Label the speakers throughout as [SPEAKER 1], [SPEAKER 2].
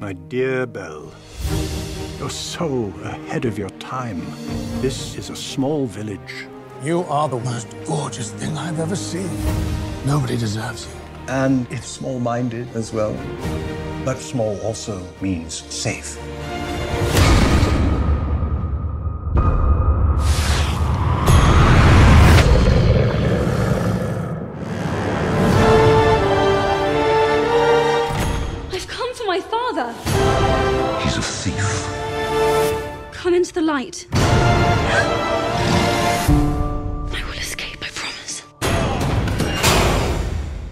[SPEAKER 1] My dear Belle, you're so ahead of your time. This is a small village.
[SPEAKER 2] You are the most gorgeous thing I've ever seen. Nobody deserves you.
[SPEAKER 3] And it's small minded as well. But small also means safe. Thief.
[SPEAKER 4] Come into the light. I will escape, I promise.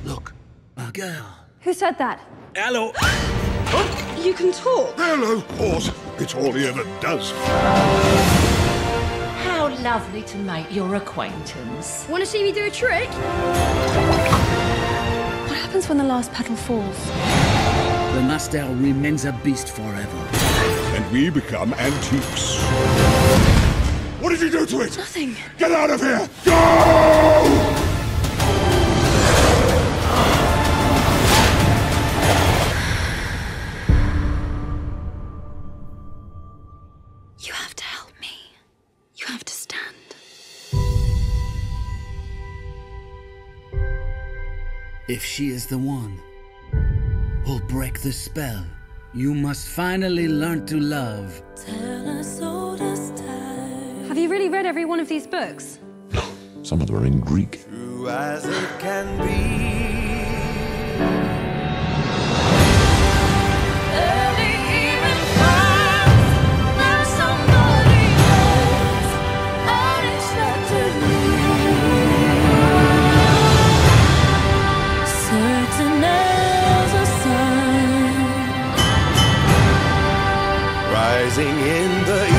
[SPEAKER 5] Look, a girl.
[SPEAKER 4] Who said that?
[SPEAKER 5] Hello.
[SPEAKER 4] You can talk.
[SPEAKER 6] Hello, horse. It's all he ever does.
[SPEAKER 7] How lovely to make your acquaintance.
[SPEAKER 4] Want to see me do a trick? What happens when the last petal falls?
[SPEAKER 5] The master remains a beast forever.
[SPEAKER 6] And we become antiques. What did you do to it?
[SPEAKER 4] Nothing.
[SPEAKER 6] Get out of here! Go!
[SPEAKER 4] You have to help me. You have to stand.
[SPEAKER 5] If she is the one who'll break the spell, you must finally learn to love.
[SPEAKER 4] Have you really read every one of these books?
[SPEAKER 6] Some of them are in Greek.
[SPEAKER 8] In the